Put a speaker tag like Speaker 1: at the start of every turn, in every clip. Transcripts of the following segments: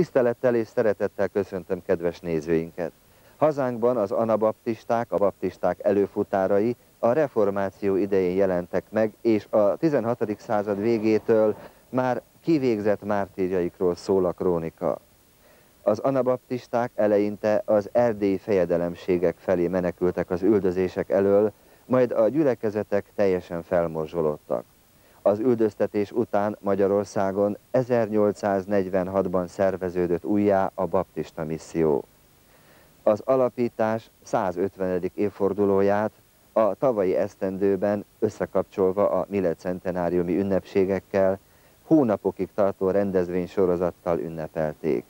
Speaker 1: Tisztelettel és szeretettel köszöntöm kedves nézőinket. Hazánkban az anabaptisták, a baptisták előfutárai a reformáció idején jelentek meg, és a 16. század végétől már kivégzett mártírjaikról szól a krónika. Az anabaptisták eleinte az erdélyi fejedelemségek felé menekültek az üldözések elől, majd a gyülekezetek teljesen felmorzsolódtak. Az üldöztetés után Magyarországon 1846-ban szerveződött újjá a baptista misszió. Az alapítás 150. évfordulóját a tavalyi esztendőben összekapcsolva a centenáriumi ünnepségekkel hónapokig tartó rendezvénysorozattal ünnepelték.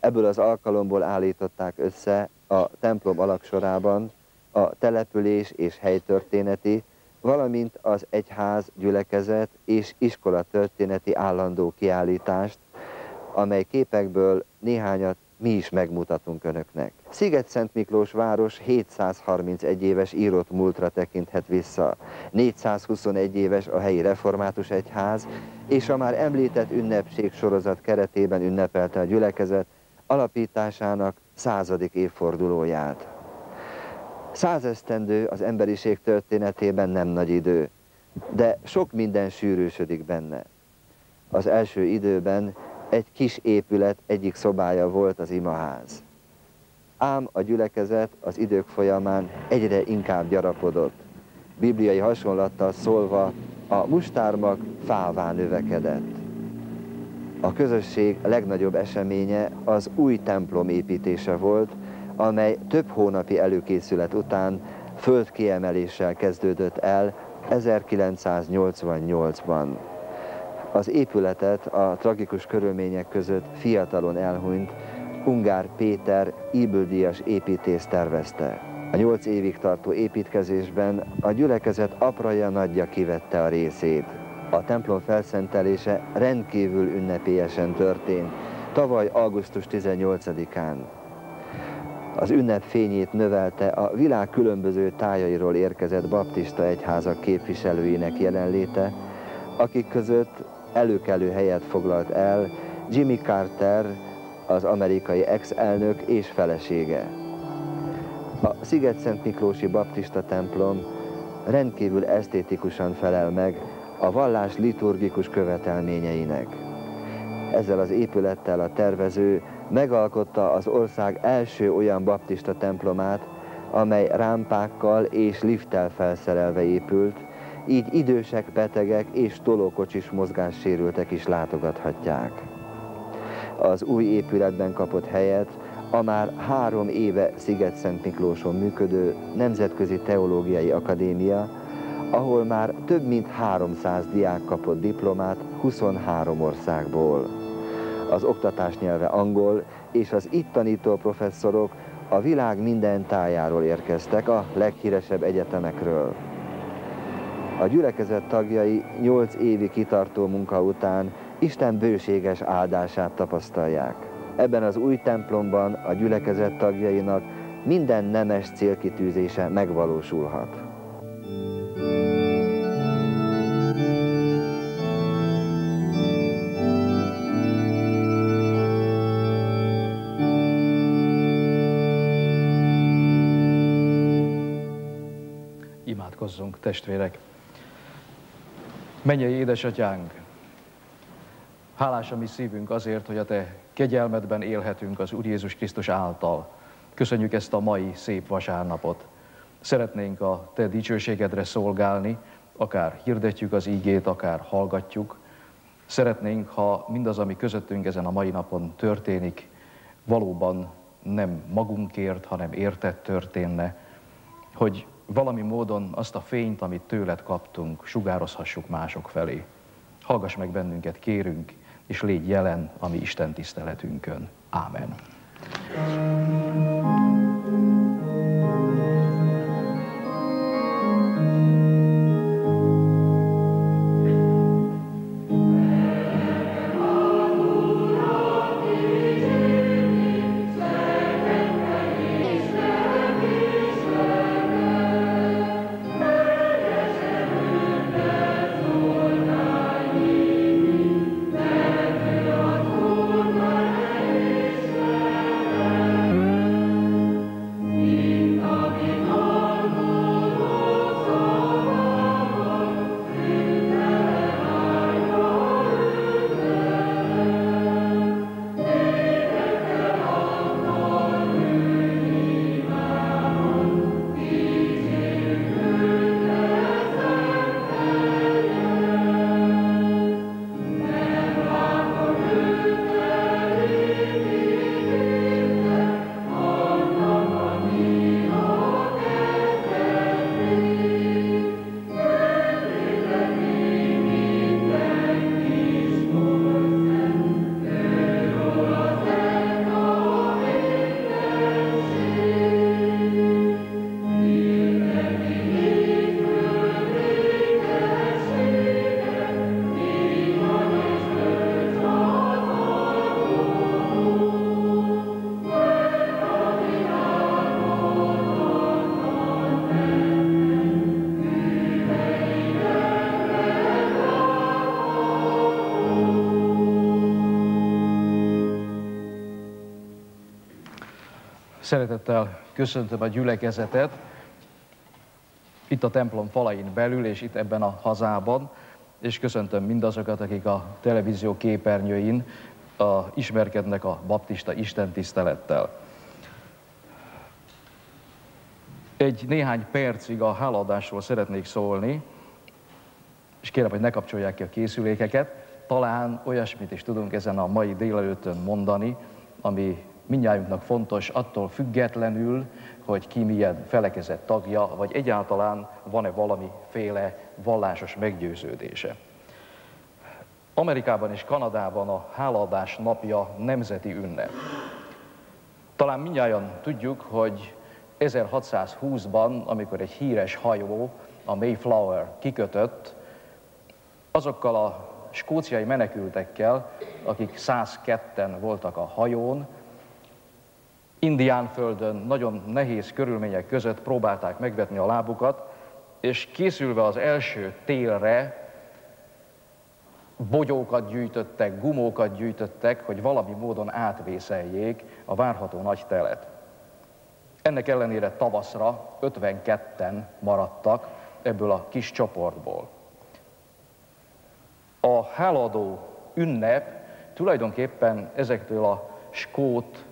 Speaker 1: Ebből az alkalomból állították össze a templom alaksorában a település és helytörténeti, valamint az egyház, gyülekezet és iskola történeti állandó kiállítást, amely képekből néhányat mi is megmutatunk önöknek. Sziget-Szent Miklós város 731 éves írott múltra tekinthet vissza. 421 éves a helyi református egyház, és a már említett ünnepség sorozat keretében ünnepelte a gyülekezet alapításának századik évfordulóját. Százesztendő az emberiség történetében nem nagy idő, de sok minden sűrűsödik benne. Az első időben egy kis épület egyik szobája volt az imaház. Ám a gyülekezet az idők folyamán egyre inkább gyarapodott. Bibliai hasonlattal szólva a mustármag fává növekedett. A közösség legnagyobb eseménye az új templom építése volt, amely több hónapi előkészület után földkiemeléssel kezdődött el 1988-ban. Az épületet a tragikus körülmények között fiatalon elhunyt Ungár Péter íbüldíjas építész tervezte. A nyolc évig tartó építkezésben a gyülekezet apraja nagyja kivette a részét. A templom felszentelése rendkívül ünnepélyesen történt, tavaly augusztus 18-án. Az ünnep fényét növelte a világ különböző tájairól érkezett baptista egyházak képviselőinek jelenléte, akik között előkelő helyet foglalt el Jimmy Carter, az amerikai ex-elnök és felesége. A Sziget-Szent Miklósi Baptista templom rendkívül esztétikusan felel meg a vallás liturgikus követelményeinek. Ezzel az épülettel a tervező megalkotta az ország első olyan baptista templomát, amely rámpákkal és lifttel felszerelve épült, így idősek, betegek és tolókocsis mozgássérültek is látogathatják. Az új épületben kapott helyet a már három éve Sziget-Szent Miklóson működő Nemzetközi Teológiai Akadémia, ahol már több mint 300 diák kapott diplomát 23 országból. Az oktatás nyelve angol, és az itt tanító professzorok a világ minden tájáról érkeztek, a leghíresebb egyetemekről. A gyülekezet tagjai nyolc évi kitartó munka után Isten bőséges áldását tapasztalják. Ebben az új templomban a gyülekezet tagjainak minden nemes célkitűzése megvalósulhat.
Speaker 2: Imádkozzunk, testvérek! Menjei édesatyánk, hálás a mi szívünk azért, hogy a Te kegyelmedben élhetünk az Úr Jézus Krisztus által. Köszönjük ezt a mai szép vasárnapot. Szeretnénk a Te dicsőségedre szolgálni, akár hirdetjük az ígét, akár hallgatjuk. Szeretnénk, ha mindaz, ami közöttünk ezen a mai napon történik, valóban nem magunkért, hanem értett történne, hogy valami módon azt a fényt, amit tőled kaptunk, sugározhassuk mások felé. Hallgass meg bennünket, kérünk, és légy jelen a mi Isten tiszteletünkön. Ámen. Szeretettel köszöntöm a gyülekezetet, itt a templom falain belül, és itt ebben a hazában, és köszöntöm mindazokat, akik a televízió képernyőin a, ismerkednek a baptista istentisztelettel. Egy néhány percig a háladásról szeretnék szólni, és kérem, hogy ne kapcsolják ki a készülékeket. Talán olyasmit is tudunk ezen a mai délelőttön mondani, ami mindjájunknak fontos, attól függetlenül, hogy ki milyen felekezett tagja, vagy egyáltalán van-e valamiféle vallásos meggyőződése. Amerikában és Kanadában a hálaadás napja nemzeti ünnep. Talán mindjárt tudjuk, hogy 1620-ban, amikor egy híres hajó, a Mayflower kikötött, azokkal a skóciai menekültekkel, akik 102-en voltak a hajón, Indián földön nagyon nehéz körülmények között próbálták megvetni a lábukat, és készülve az első télre bogyókat gyűjtöttek, gumókat gyűjtöttek, hogy valami módon átvészeljék a várható nagy telet. Ennek ellenére tavaszra 52-en maradtak ebből a kis csoportból. A háladó ünnep tulajdonképpen ezektől a skót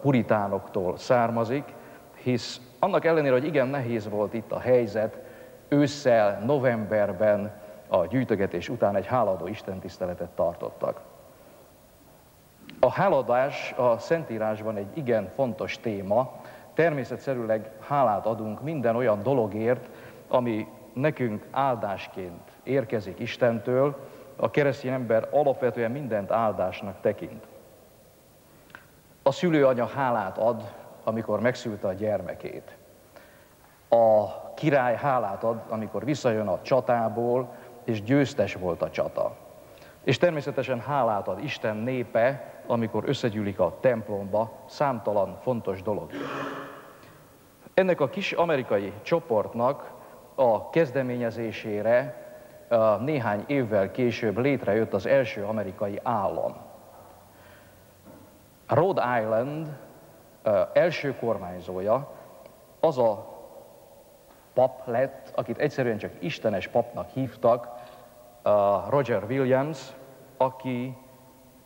Speaker 2: puritánoktól származik, hisz annak ellenére, hogy igen nehéz volt itt a helyzet, ősszel, novemberben a gyűjtögetés után egy háladó istentiszteletet tartottak. A háladás a Szentírásban egy igen fontos téma, természetszerűleg hálát adunk minden olyan dologért, ami nekünk áldásként érkezik Istentől, a keresztény ember alapvetően mindent áldásnak tekint. A szülőanya hálát ad, amikor megszülte a gyermekét. A király hálát ad, amikor visszajön a csatából, és győztes volt a csata. És természetesen hálát ad Isten népe, amikor összegyűlik a templomba számtalan fontos dolog. Ennek a kis amerikai csoportnak a kezdeményezésére néhány évvel később létrejött az első amerikai állam. Rhode Island első kormányzója az a pap lett, akit egyszerűen csak istenes papnak hívtak, Roger Williams, aki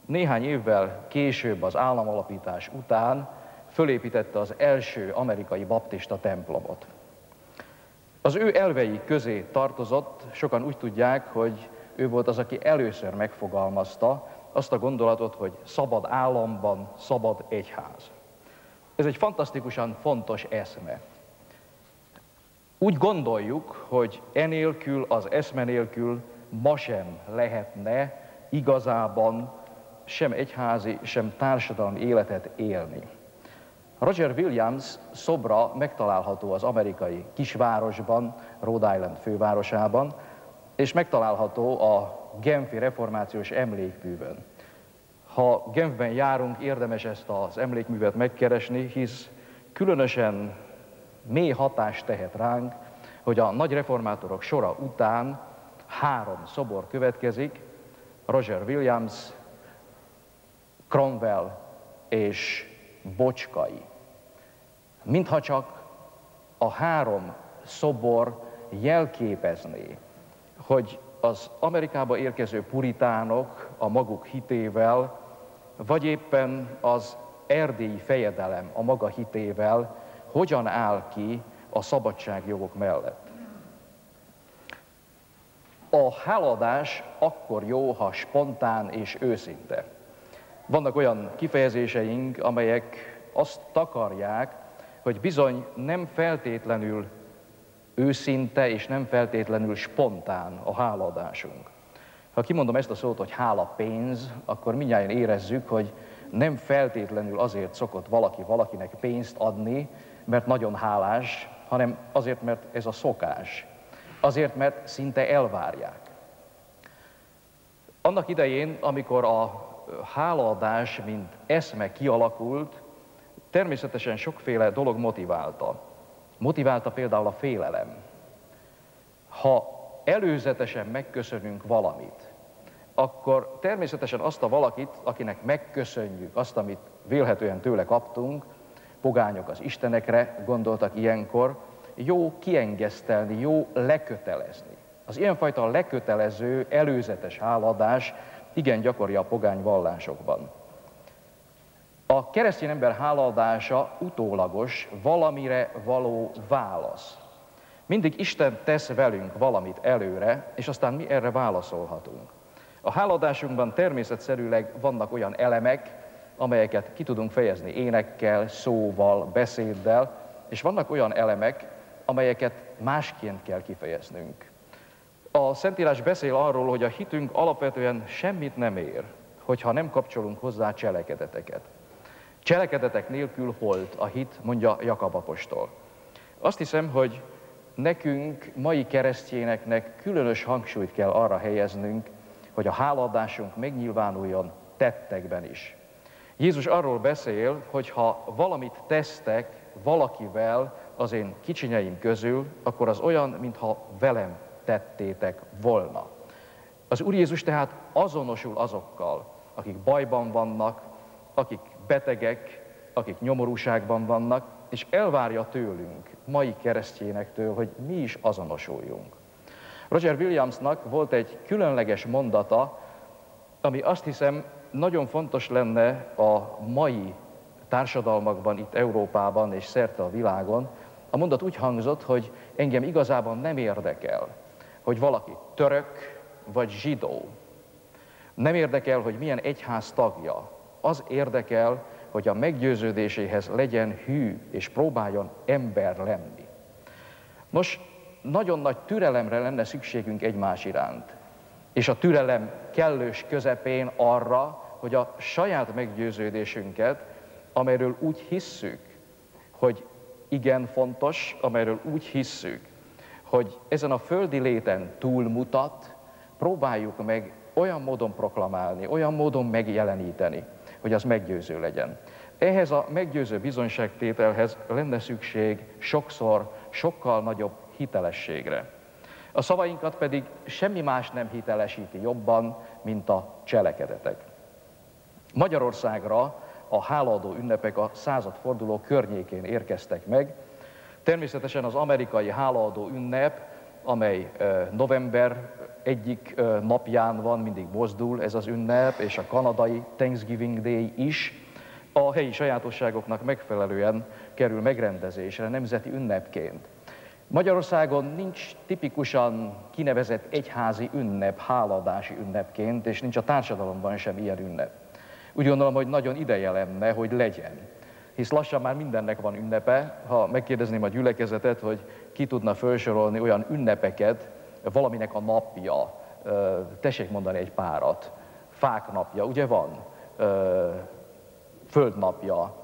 Speaker 2: néhány évvel később az államalapítás után fölépítette az első amerikai baptista templomot. Az ő elvei közé tartozott, sokan úgy tudják, hogy ő volt az, aki először megfogalmazta azt a gondolatot, hogy szabad államban szabad egyház. Ez egy fantasztikusan fontos eszme. Úgy gondoljuk, hogy enélkül, az eszme nélkül ma sem lehetne igazában sem egyházi, sem társadalmi életet élni. Roger Williams szobra megtalálható az amerikai kisvárosban, Rhode Island fővárosában, és megtalálható a Genfi reformációs emlékművön. Ha Genfben járunk, érdemes ezt az emlékművet megkeresni, hisz különösen mély hatást tehet ránk, hogy a nagy reformátorok sora után három szobor következik, Roger Williams, Cromwell és Bocskai. Mintha csak a három szobor jelképezné, hogy az Amerikába érkező puritánok a maguk hitével, vagy éppen az erdélyi fejedelem a maga hitével hogyan áll ki a szabadságjogok mellett. A háladás akkor jó, ha spontán és őszinte. Vannak olyan kifejezéseink, amelyek azt takarják, hogy bizony nem feltétlenül őszinte és nem feltétlenül spontán a hálaadásunk. Ha kimondom ezt a szót, hogy hála pénz, akkor mindjárt érezzük, hogy nem feltétlenül azért szokott valaki valakinek pénzt adni, mert nagyon hálás, hanem azért, mert ez a szokás. Azért, mert szinte elvárják. Annak idején, amikor a hálaadás, mint eszme kialakult, természetesen sokféle dolog motiválta. Motiválta például a félelem. Ha előzetesen megköszönünk valamit, akkor természetesen azt a valakit, akinek megköszönjük azt, amit vélhetően tőle kaptunk, pogányok az istenekre gondoltak ilyenkor, jó kiengesztelni, jó lekötelezni. Az ilyenfajta lekötelező, előzetes háladás igen gyakori a pogány vallásokban. A keresztény ember hálaadása utólagos, valamire való válasz. Mindig Isten tesz velünk valamit előre, és aztán mi erre válaszolhatunk. A háladásunkban természetszerűleg vannak olyan elemek, amelyeket ki tudunk fejezni énekkel, szóval, beszéddel, és vannak olyan elemek, amelyeket másként kell kifejeznünk. A Szentírás beszél arról, hogy a hitünk alapvetően semmit nem ér, hogyha nem kapcsolunk hozzá cselekedeteket. Cselekedetek nélkül holt a hit, mondja Jakab apostol. Azt hiszem, hogy nekünk, mai keresztjéneknek különös hangsúlyt kell arra helyeznünk, hogy a háladásunk megnyilvánuljon tettekben is. Jézus arról beszél, hogy ha valamit tesztek valakivel az én kicsinyeim közül, akkor az olyan, mintha velem tettétek volna. Az Úr Jézus tehát azonosul azokkal, akik bajban vannak, akik betegek, akik nyomorúságban vannak, és elvárja tőlünk, mai keresztjénektől, hogy mi is azonosuljunk. Roger Williamsnak volt egy különleges mondata, ami azt hiszem nagyon fontos lenne a mai társadalmakban, itt Európában és szerte a világon. A mondat úgy hangzott, hogy engem igazában nem érdekel, hogy valaki török vagy zsidó. Nem érdekel, hogy milyen egyház tagja. Az érdekel, hogy a meggyőződéséhez legyen hű, és próbáljon ember lenni. Nos, nagyon nagy türelemre lenne szükségünk egymás iránt. És a türelem kellős közepén arra, hogy a saját meggyőződésünket, amelyről úgy hisszük, hogy igen fontos, amelyről úgy hisszük, hogy ezen a földi léten túlmutat, próbáljuk meg olyan módon proklamálni, olyan módon megjeleníteni, hogy az meggyőző legyen. Ehhez a meggyőző bizonyságtételhez lenne szükség sokszor sokkal nagyobb hitelességre. A szavainkat pedig semmi más nem hitelesíti jobban, mint a cselekedetek. Magyarországra a hálaadó ünnepek a századforduló környékén érkeztek meg. Természetesen az amerikai hálaadó ünnep, amely november egyik napján van, mindig mozdul ez az ünnep, és a kanadai Thanksgiving Day is, a helyi sajátosságoknak megfelelően kerül megrendezésre nemzeti ünnepként. Magyarországon nincs tipikusan kinevezett egyházi ünnep, háladási ünnepként, és nincs a társadalomban sem ilyen ünnep. Úgy gondolom, hogy nagyon ideje lenne, hogy legyen. Hisz lassan már mindennek van ünnepe. Ha megkérdezném a gyülekezetet, hogy ki tudna felsorolni olyan ünnepeket, valaminek a napja, tessék mondani egy párat, fák napja, ugye van, földnapja,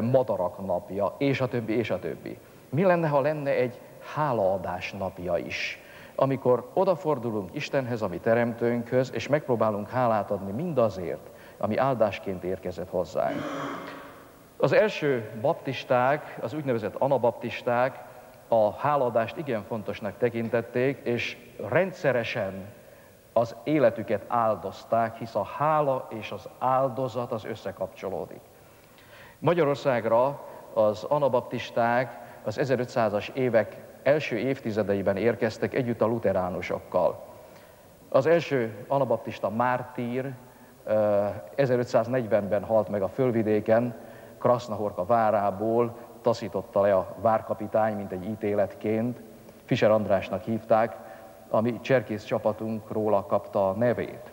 Speaker 2: madarak napja, és a többi, és a többi. Mi lenne, ha lenne egy hálaadás napja is, amikor odafordulunk Istenhez, ami teremtőnkhöz, és megpróbálunk hálát adni mindazért, ami áldásként érkezett hozzánk. Az első baptisták, az úgynevezett anabaptisták a hálaadást igen fontosnak tekintették, és rendszeresen az életüket áldozták, hisz a hála és az áldozat az összekapcsolódik. Magyarországra az anabaptisták az 1500-as évek első évtizedeiben érkeztek együtt a luteránusokkal. Az első anabaptista mártír 1540-ben halt meg a fölvidéken, Krasznahorka várából taszította le a várkapitány, mint egy ítéletként. Fischer Andrásnak hívták, ami cserkész csapatunk róla kapta a nevét.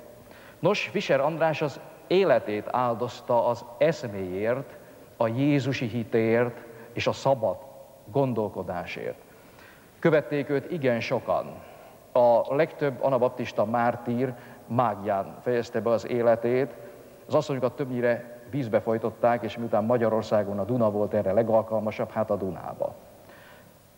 Speaker 2: Nos, Fischer András az életét áldozta az eszméért, a Jézusi hitért és a szabad gondolkodásért. Követték őt igen sokan. A legtöbb anabaptista mártír mágián fejezte be az életét. Az asszonyokat többnyire vízbe folytották, és miután Magyarországon a Duna volt erre legalkalmasabb, hát a Dunába.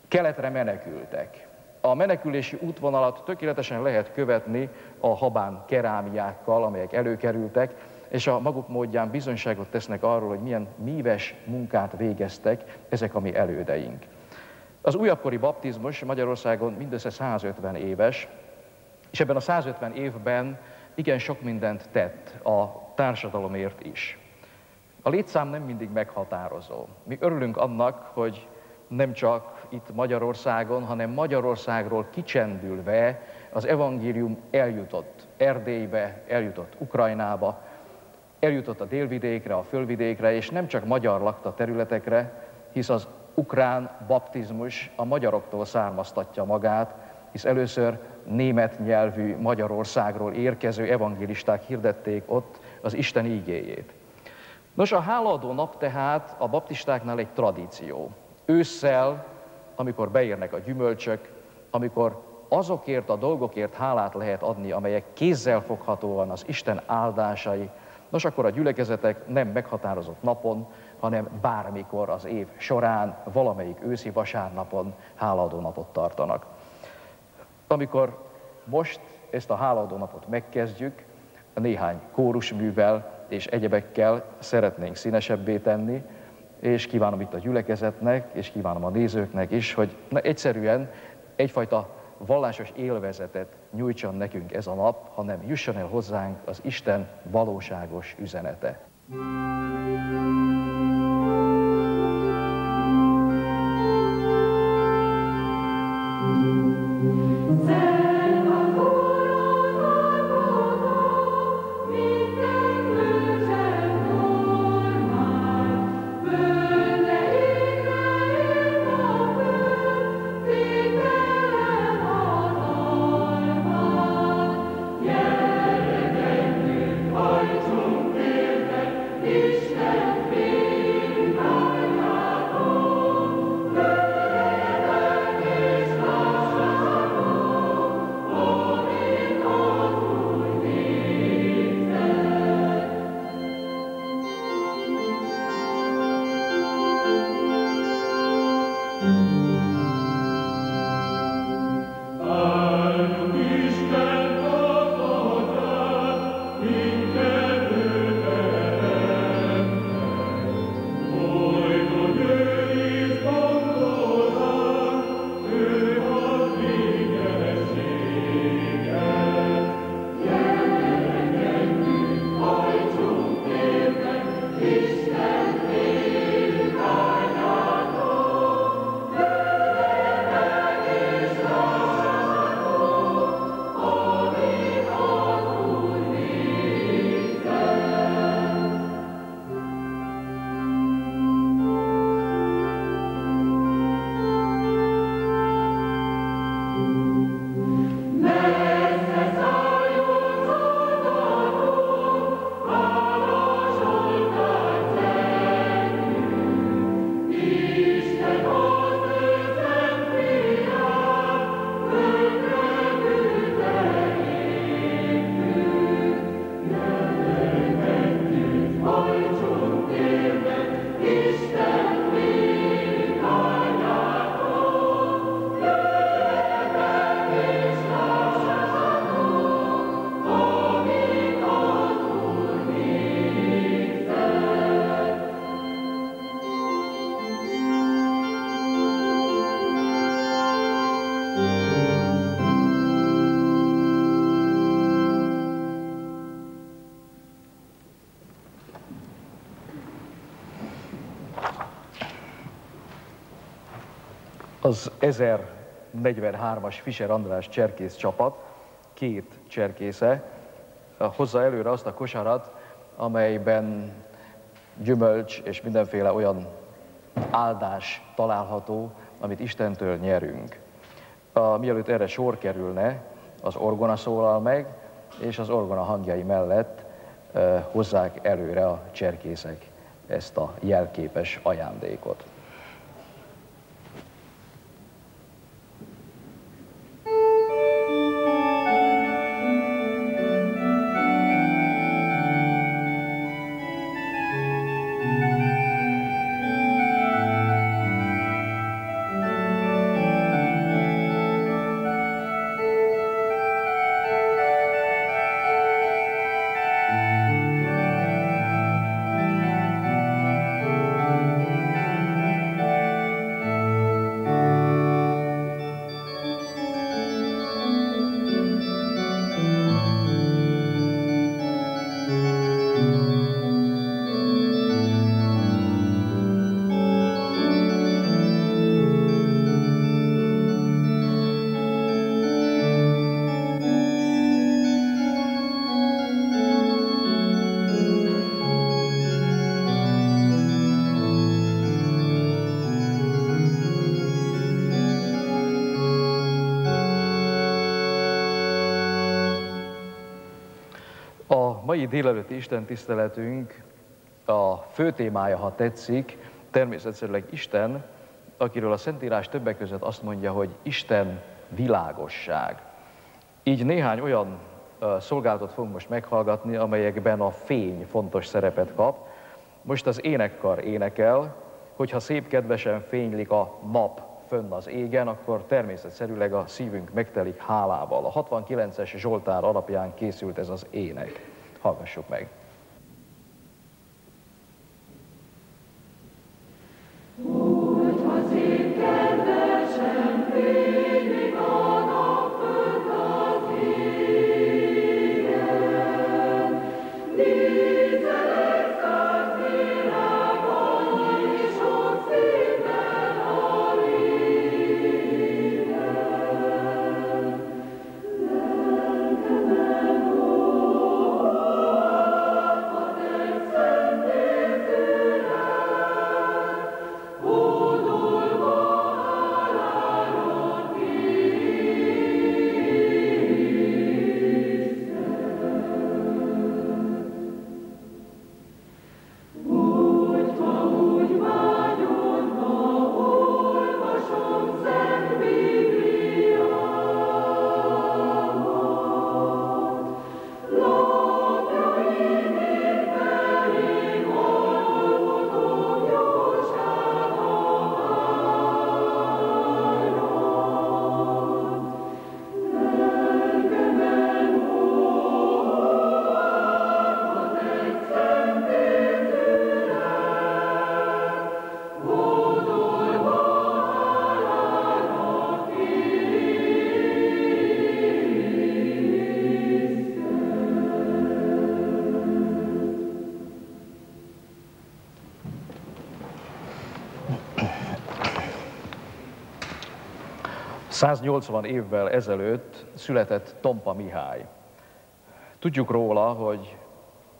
Speaker 2: Keletre menekültek. A menekülési útvonalat tökéletesen lehet követni a habán kerámiákkal, amelyek előkerültek, és a maguk módján bizonyságot tesznek arról, hogy milyen míves munkát végeztek ezek a mi elődeink. Az újabbkori baptizmus Magyarországon mindössze 150 éves, és ebben a 150 évben igen sok mindent tett a társadalomért is. A létszám nem mindig meghatározó. Mi örülünk annak, hogy nem csak itt Magyarországon, hanem Magyarországról kicsendülve az evangélium eljutott Erdélybe, eljutott Ukrajnába, eljutott a délvidékre, a fölvidékre, és nem csak magyar lakta területekre, hisz az ukrán baptizmus a magyaroktól származtatja magát, hisz először német nyelvű Magyarországról érkező evangélisták hirdették ott az Isten ígéjét. Nos, a hálaadó nap tehát a baptistáknál egy tradíció. Ősszel, amikor beérnek a gyümölcsök, amikor azokért a dolgokért hálát lehet adni, amelyek kézzel foghatóan az Isten áldásai, nos akkor a gyülekezetek nem meghatározott napon, hanem bármikor az év során, valamelyik őszi vasárnapon hálaadó napot tartanak. Amikor most ezt a hálaadó napot megkezdjük, néhány kórusművel és egyebekkel szeretnénk színesebbé tenni, és kívánom itt a gyülekezetnek, és kívánom a nézőknek is, hogy na, egyszerűen egyfajta vallásos élvezetet nyújtson nekünk ez a nap, hanem jusson el hozzánk az Isten valóságos üzenete. Az 1043-as Fischer András cserkész csapat, két cserkésze hozza előre azt a kosarat, amelyben gyümölcs és mindenféle olyan áldás található, amit Istentől nyerünk. A, mielőtt erre sor kerülne, az orgona szólal meg, és az orgona hangjai mellett e, hozzák előre a cserkészek ezt a jelképes ajándékot. Mai délelőtti Isten tiszteletünk a fő témája, ha tetszik, természetesen Isten, akiről a Szentírás többek között azt mondja, hogy Isten világosság. Így néhány olyan szolgálatot fogunk most meghallgatni, amelyekben a fény fontos szerepet kap. Most az énekkar énekel, hogyha szép kedvesen fénylik a nap fönn az égen, akkor természetszerűleg a szívünk megtelik hálával. A 69-es Zsoltár alapján készült ez az ének. Hallgassuk meg! ...180 évvel ezelőtt született Tompa Mihály. Tudjuk róla, hogy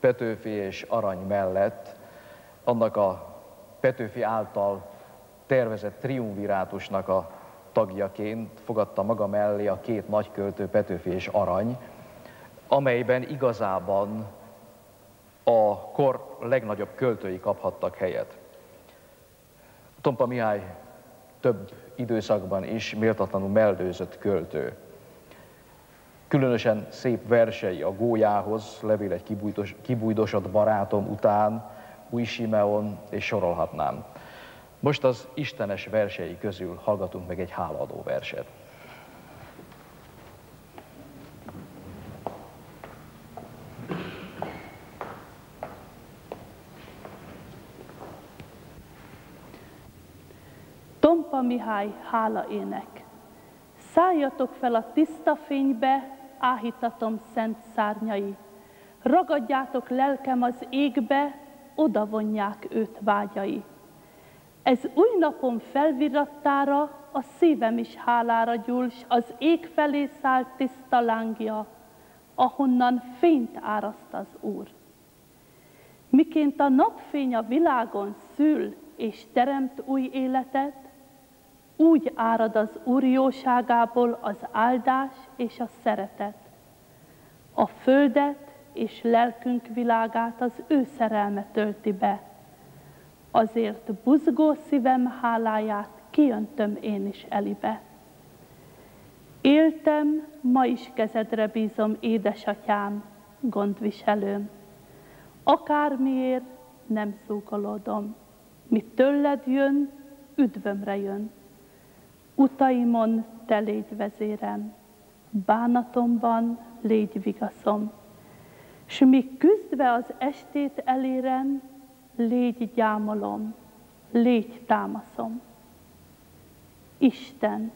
Speaker 2: Petőfi és Arany mellett annak a Petőfi által tervezett triumvirátusnak a tagjaként fogadta maga mellé a két nagyköltő Petőfi és Arany, amelyben igazában a kor legnagyobb költői kaphattak helyet. Tompa Mihály több időszakban is méltatlanul meldőzött költő. Különösen szép versei a gólyához, levél egy kibújdos, kibújdosott barátom után, új Simeon, és sorolhatnám. Most az istenes versei közül hallgatunk meg egy hálaadó verset.
Speaker 3: Tompa Mihály hála ének. Szálljatok fel a tiszta fénybe, áhítatom szent szárnyai. Ragadjátok lelkem az égbe, oda vonják őt vágyai. Ez új napon felvirattára, a szívem is hálára gyúl, s az ég felé szállt tiszta lángja, ahonnan fényt áraszt az Úr. Miként a napfény a világon szül és teremt új életet, úgy árad az Úr jóságából az áldás és a szeretet. A földet és lelkünk világát az ő szerelme tölti be. Azért buzgó szívem háláját kiöntöm én is elibe. Éltem, ma is kezedre bízom, édesatyám, gondviselőm. Akármiért nem szúgolódom, mi tőled jön, üdvömre jön. Utaimon te légy vezérem, bánatomban légy vigaszom. S míg küzdve az estét elérem, légy gyámolom, légy támaszom. Isten,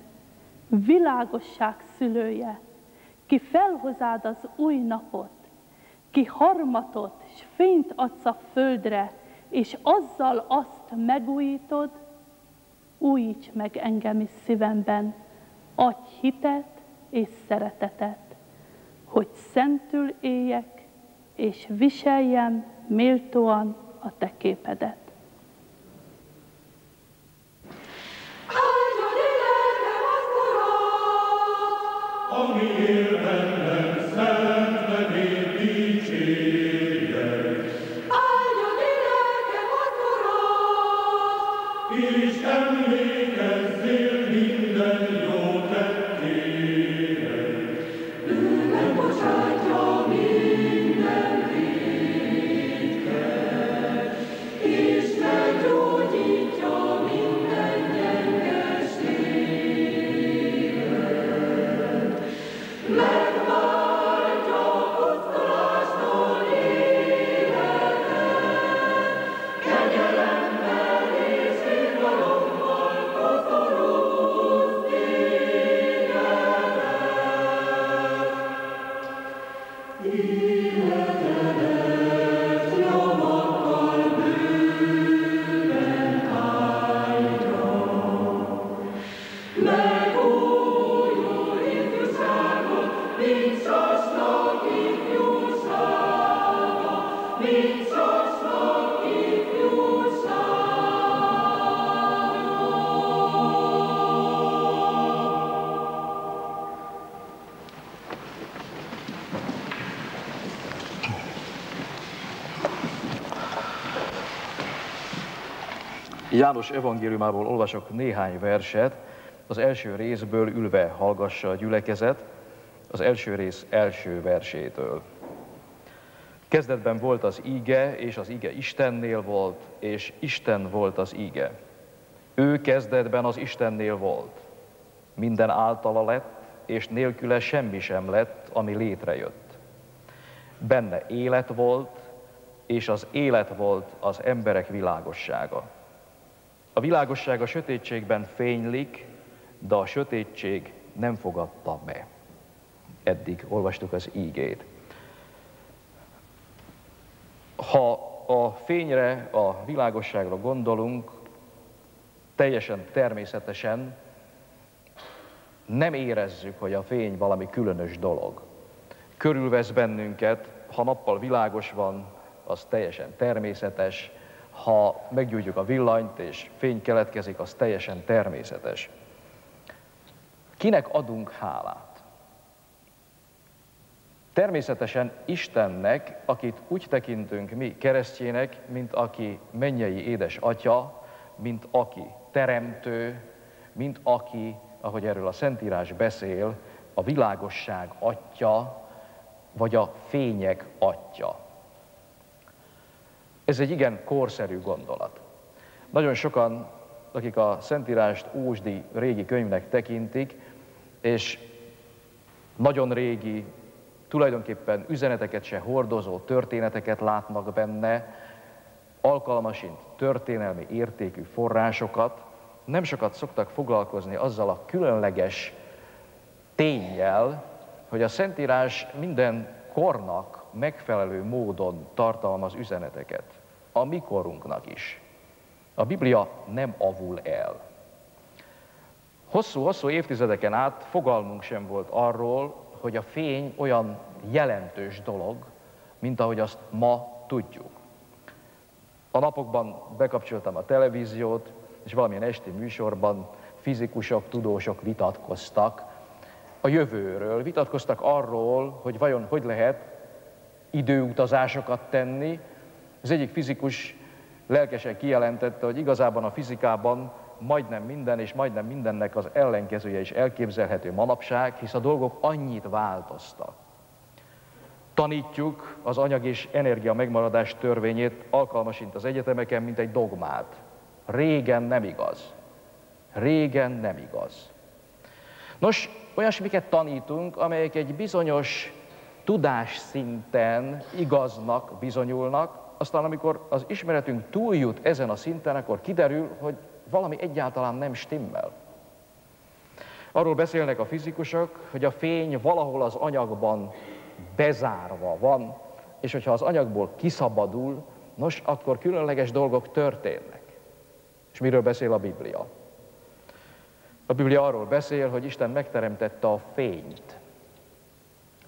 Speaker 3: világosság szülője, ki felhozád az új napot, ki harmatot s fényt adsz a földre, és azzal azt megújítod, újíts meg engem is szívemben, adj hitet és szeretetet, hogy szentül éljek, és viseljem méltóan a te képedet.
Speaker 4: Ami
Speaker 2: János evangéliumából olvasok néhány verset, az első részből ülve hallgassa a gyülekezet, az első rész első versétől. Kezdetben volt az íge, és az íge Istennél volt, és Isten volt az íge. Ő kezdetben az Istennél volt. Minden általa lett, és nélküle semmi sem lett, ami létrejött. Benne élet volt, és az élet volt az emberek világossága. A világosság a sötétségben fénylik, de a sötétség nem fogadta be. Eddig olvastuk az ígét. Ha a fényre, a világosságra gondolunk, teljesen természetesen nem érezzük, hogy a fény valami különös dolog. Körülvesz bennünket, ha nappal világos van, az teljesen természetes, ha meggyújtjuk a villanyt és fény keletkezik, az teljesen természetes. Kinek adunk hálát? Természetesen Istennek, akit úgy tekintünk mi keresztjének, mint aki mennyei édes atya, mint aki teremtő, mint aki, ahogy erről a Szentírás beszél, a világosság atya, vagy a fények atya. Ez egy igen korszerű gondolat. Nagyon sokan, akik a Szentírást ósdi régi könyvnek tekintik, és nagyon régi, tulajdonképpen üzeneteket se hordozó történeteket látnak benne, alkalmasint történelmi értékű forrásokat, nem sokat szoktak foglalkozni azzal a különleges tényjel, hogy a Szentírás minden kornak megfelelő módon tartalmaz üzeneteket a mi korunknak is. A Biblia nem avul el. Hosszú-hosszú évtizedeken át fogalmunk sem volt arról, hogy a fény olyan jelentős dolog, mint ahogy azt ma tudjuk. A napokban bekapcsoltam a televíziót, és valamilyen esti műsorban fizikusok, tudósok vitatkoztak a jövőről, vitatkoztak arról, hogy vajon hogy lehet időutazásokat tenni, az egyik fizikus lelkesen kijelentette, hogy igazában a fizikában majdnem minden és majdnem mindennek az ellenkezője is elképzelhető manapság, hisz a dolgok annyit változtak. Tanítjuk az anyag és energia megmaradás törvényét alkalmasint az egyetemeken, mint egy dogmát. Régen nem igaz. Régen nem igaz. Nos, olyasmiket tanítunk, amelyek egy bizonyos tudásszinten igaznak bizonyulnak, aztán amikor az ismeretünk túljut ezen a szinten, akkor kiderül, hogy valami egyáltalán nem stimmel. Arról beszélnek a fizikusok, hogy a fény valahol az anyagban bezárva van, és hogyha az anyagból kiszabadul, nos, akkor különleges dolgok történnek. És miről beszél a Biblia? A Biblia arról beszél, hogy Isten megteremtette a fényt.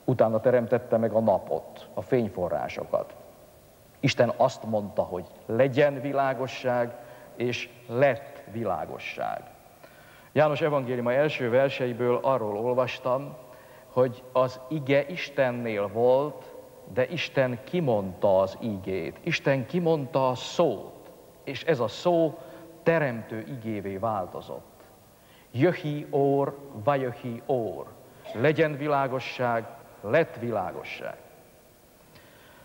Speaker 2: Utána teremtette meg a napot, a fényforrásokat. Isten azt mondta, hogy legyen világosság, és lett világosság. János evangéliuma első verseiből arról olvastam, hogy az ige Istennél volt, de Isten kimondta az igét. Isten kimondta a szót, és ez a szó teremtő igévé változott. Jöhi ór, vajöhi ór. Legyen világosság, lett világosság.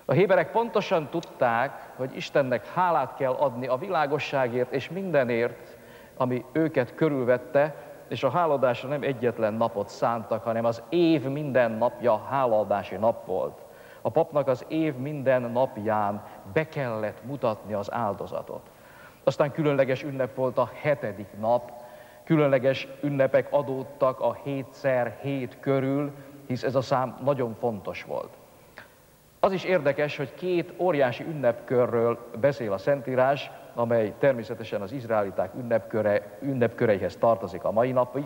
Speaker 2: A héberek pontosan tudták, hogy Istennek hálát kell adni a világosságért és mindenért, ami őket körülvette, és a háladásra nem egyetlen napot szántak, hanem az év minden napja háladási nap volt. A papnak az év minden napján be kellett mutatni az áldozatot. Aztán különleges ünnep volt a hetedik nap, különleges ünnepek adódtak a hétszer hét körül, hisz ez a szám nagyon fontos volt. Az is érdekes, hogy két óriási ünnepkörről beszél a Szentírás, amely természetesen az izraeliták ünnepköre, ünnepköreihez tartozik a mai napig.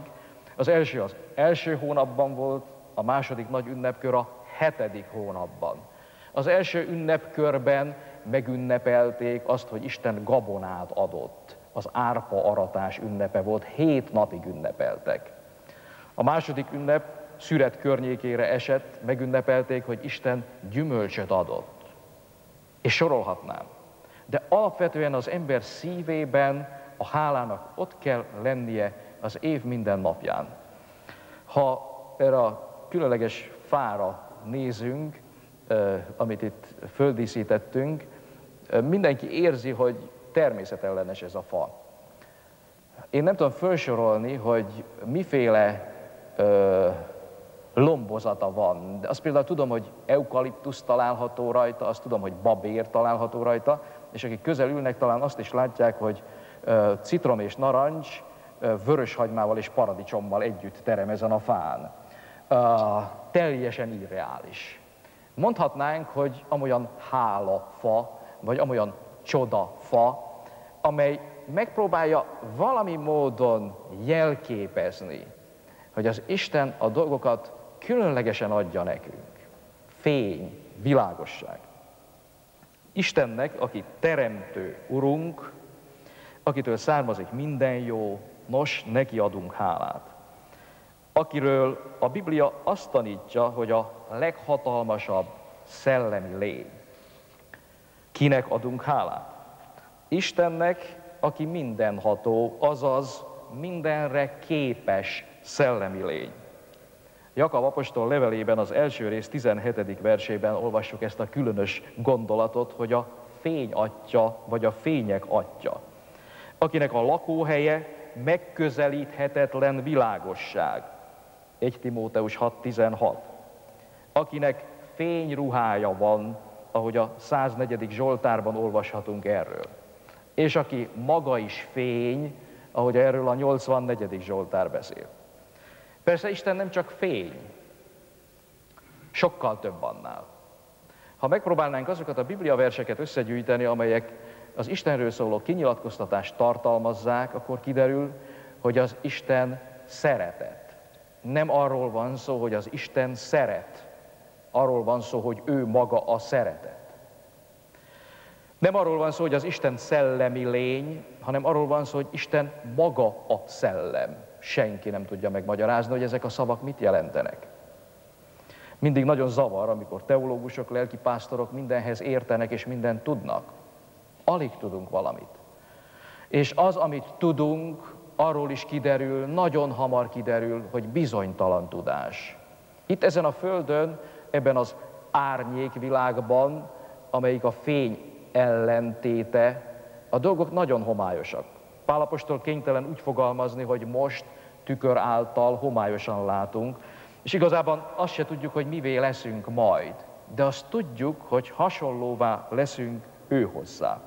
Speaker 2: Az első az első hónapban volt, a második nagy ünnepkör a hetedik hónapban. Az első ünnepkörben megünnepelték azt, hogy Isten gabonát adott. Az árpa aratás ünnepe volt, hét napig ünnepeltek. A második ünnep szüret környékére esett, megünnepelték, hogy Isten gyümölcsöt adott. És sorolhatnám. De alapvetően az ember szívében a hálának ott kell lennie az év minden napján. Ha erre a különleges fára nézünk, amit itt földíszítettünk, mindenki érzi, hogy természetellenes ez a fa. Én nem tudom felsorolni, hogy miféle lombozata van. Azt például tudom, hogy eukaliptusz található rajta, azt tudom, hogy babér található rajta, és akik közel ülnek, talán azt is látják, hogy citrom és narancs vöröshagymával és paradicsommal együtt terem ezen a fán. Teljesen irreális. Mondhatnánk, hogy amolyan hálafa, vagy amolyan csodafa, amely megpróbálja valami módon jelképezni, hogy az Isten a dolgokat különlegesen adja nekünk. Fény, világosság. Istennek, aki teremtő urunk, akitől származik minden jó, nos, neki adunk hálát. Akiről a Biblia azt tanítja, hogy a leghatalmasabb szellemi lény. Kinek adunk hálát? Istennek, aki mindenható, azaz mindenre képes szellemi lény. Jakab apostol levelében az első rész 17. versében olvassuk ezt a különös gondolatot, hogy a fény atya, vagy a fények atya, akinek a lakóhelye megközelíthetetlen világosság. 1 Timóteus 6.16. Akinek fényruhája van, ahogy a 104. Zsoltárban olvashatunk erről. És aki maga is fény, ahogy erről a 84. Zsoltár beszél. Persze Isten nem csak fény, sokkal több annál. Ha megpróbálnánk azokat a Biblia verseket összegyűjteni, amelyek az Istenről szóló kinyilatkoztatást tartalmazzák, akkor kiderül, hogy az Isten szeretet. Nem arról van szó, hogy az Isten szeret, arról van szó, hogy ő maga a szeretet. Nem arról van szó, hogy az Isten szellemi lény, hanem arról van szó, hogy Isten maga a szellem senki nem tudja megmagyarázni, hogy ezek a szavak mit jelentenek. Mindig nagyon zavar, amikor teológusok, lelkipásztorok mindenhez értenek és mindent tudnak. Alig tudunk valamit. És az, amit tudunk, arról is kiderül, nagyon hamar kiderül, hogy bizonytalan tudás. Itt ezen a földön, ebben az árnyékvilágban, amelyik a fény ellentéte, a dolgok nagyon homályosak. Pálapostól kénytelen úgy fogalmazni, hogy most tükör által homályosan látunk, és igazában azt se tudjuk, hogy mivé leszünk majd, de azt tudjuk, hogy hasonlóvá leszünk ő hozzá.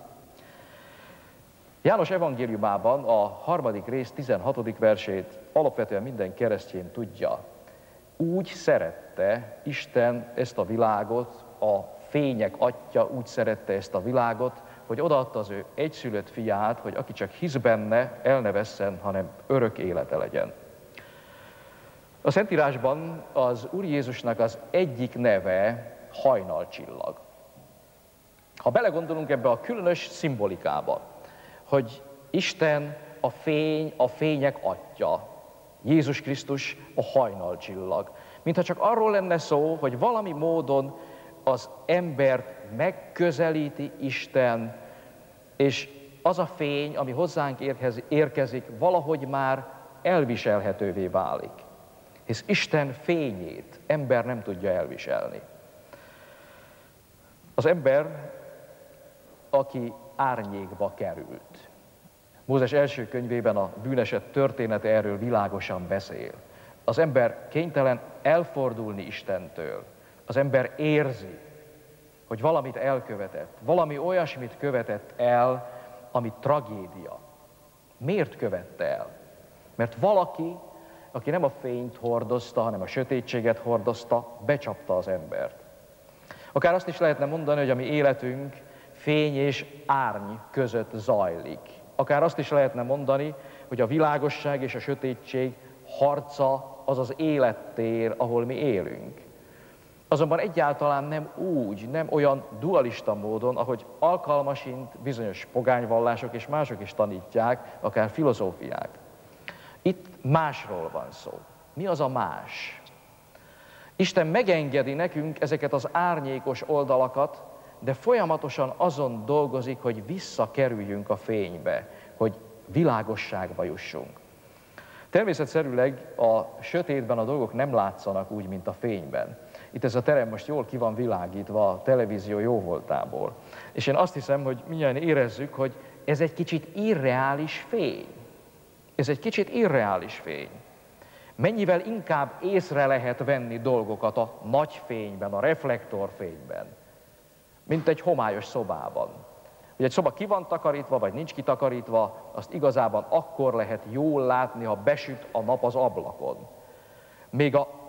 Speaker 2: János evangéliumában a harmadik rész 16. versét alapvetően minden keresztjén tudja. Úgy szerette Isten ezt a világot, a fények atya úgy szerette ezt a világot, hogy odaadta az ő egyszülött fiát, hogy aki csak hisz benne, el ne vesszen, hanem örök élete legyen. A Szentírásban az Úr Jézusnak az egyik neve hajnalcsillag. Ha belegondolunk ebbe a különös szimbolikába, hogy Isten a fény, a fények atya, Jézus Krisztus a hajnalcsillag. Mintha csak arról lenne szó, hogy valami módon az embert megközelíti Isten, és az a fény, ami hozzánk érkezik, valahogy már elviselhetővé válik. Hisz Isten fényét ember nem tudja elviselni. Az ember, aki árnyékba került. Mózes első könyvében a bűneset története erről világosan beszél. Az ember kénytelen elfordulni Istentől. Az ember érzi, hogy valamit elkövetett, valami olyasmit követett el, ami tragédia. Miért követte el? Mert valaki, aki nem a fényt hordozta, hanem a sötétséget hordozta, becsapta az embert. Akár azt is lehetne mondani, hogy a mi életünk fény és árny között zajlik. Akár azt is lehetne mondani, hogy a világosság és a sötétség harca az az élettér, ahol mi élünk. Azonban egyáltalán nem úgy, nem olyan dualista módon, ahogy alkalmasint bizonyos pogányvallások és mások is tanítják, akár filozófiák. Itt másról van szó. Mi az a más? Isten megengedi nekünk ezeket az árnyékos oldalakat, de folyamatosan azon dolgozik, hogy visszakerüljünk a fénybe, hogy világosságba jussunk. Természetszerűleg a sötétben a dolgok nem látszanak úgy, mint a fényben. Itt ez a terem most jól ki van világítva a televízió jóvoltából. És én azt hiszem, hogy mindjárt érezzük, hogy ez egy kicsit irreális fény. Ez egy kicsit irreális fény. Mennyivel inkább észre lehet venni dolgokat a nagy fényben, a reflektorfényben, mint egy homályos szobában. Hogy egy szoba ki van takarítva, vagy nincs kitakarítva, azt igazában akkor lehet jól látni, ha besüt a nap az ablakon. Még a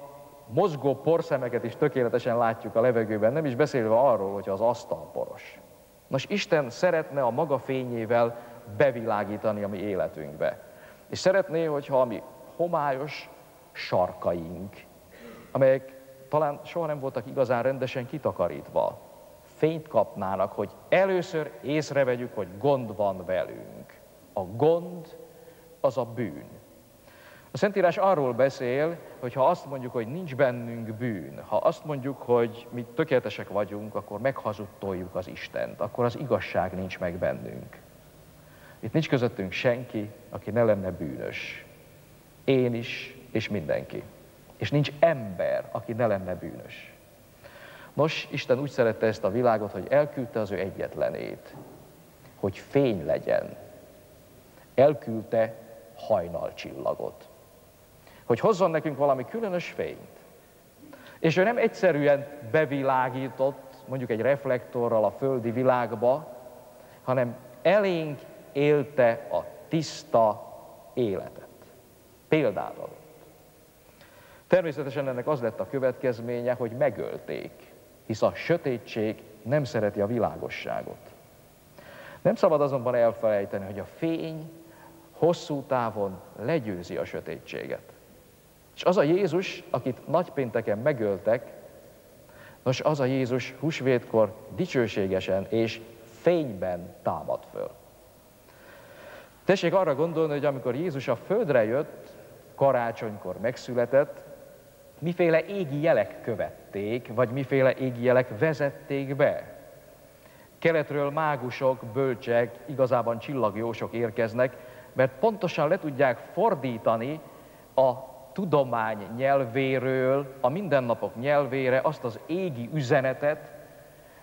Speaker 2: mozgó porszemeket is tökéletesen látjuk a levegőben, nem is beszélve arról, hogy az asztal poros. Nos, Isten szeretne a maga fényével bevilágítani a mi életünkbe. És szeretné, hogyha a mi homályos sarkaink, amelyek talán soha nem voltak igazán rendesen kitakarítva, fényt kapnának, hogy először észrevegyük, hogy gond van velünk. A gond az a bűn. A Szentírás arról beszél, hogy ha azt mondjuk, hogy nincs bennünk bűn, ha azt mondjuk, hogy mi tökéletesek vagyunk, akkor meghazudtoljuk az Istent, akkor az igazság nincs meg bennünk. Itt nincs közöttünk senki, aki ne lenne bűnös. Én is, és mindenki. És nincs ember, aki ne lenne bűnös. Nos, Isten úgy szerette ezt a világot, hogy elküldte az ő egyetlenét, hogy fény legyen. Elküldte hajnalcsillagot hogy hozzon nekünk valami különös fényt. És ő nem egyszerűen bevilágított, mondjuk egy reflektorral a földi világba, hanem elénk élte a tiszta életet. Példát adott. Természetesen ennek az lett a következménye, hogy megölték, hisz a sötétség nem szereti a világosságot. Nem szabad azonban elfelejteni, hogy a fény hosszú távon legyőzi a sötétséget. És az a Jézus, akit nagypénteken megöltek, nos, az a Jézus húsvétkor dicsőségesen és fényben támad föl. Tessék arra gondolni, hogy amikor Jézus a földre jött, karácsonykor megszületett, miféle égi jelek követték, vagy miféle égi jelek vezették be. Keletről mágusok, bölcsek, igazában csillagjósok érkeznek, mert pontosan le tudják fordítani a tudomány nyelvéről a mindennapok nyelvére azt az égi üzenetet,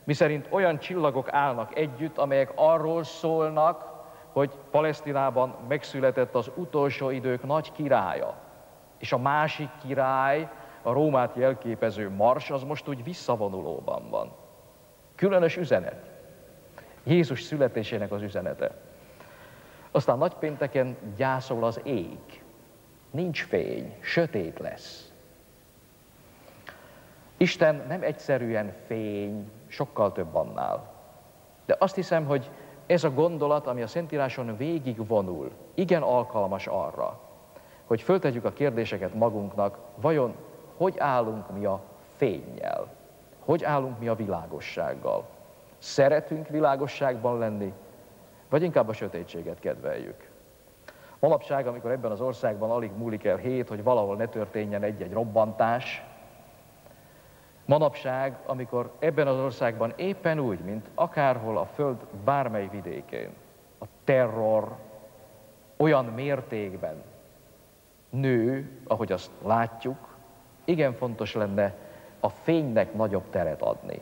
Speaker 2: miszerint olyan csillagok állnak együtt, amelyek arról szólnak, hogy Palesztinában megszületett az utolsó idők nagy királya. És a másik király, a Rómát jelképező Mars, az most úgy visszavonulóban van. Különös üzenet. Jézus születésének az üzenete. Aztán nagypénteken gyászol az ég. Nincs fény, sötét lesz. Isten nem egyszerűen fény, sokkal több annál. De azt hiszem, hogy ez a gondolat, ami a Szentíráson végig vonul, igen alkalmas arra, hogy föltegyük a kérdéseket magunknak, vajon hogy állunk mi a fényjel? Hogy állunk mi a világossággal? Szeretünk világosságban lenni, vagy inkább a sötétséget kedveljük? Manapság, amikor ebben az országban alig múlik el hét, hogy valahol ne történjen egy-egy robbantás, manapság, amikor ebben az országban éppen úgy, mint akárhol a föld bármely vidékén, a terror olyan mértékben nő, ahogy azt látjuk, igen fontos lenne a fénynek nagyobb teret adni.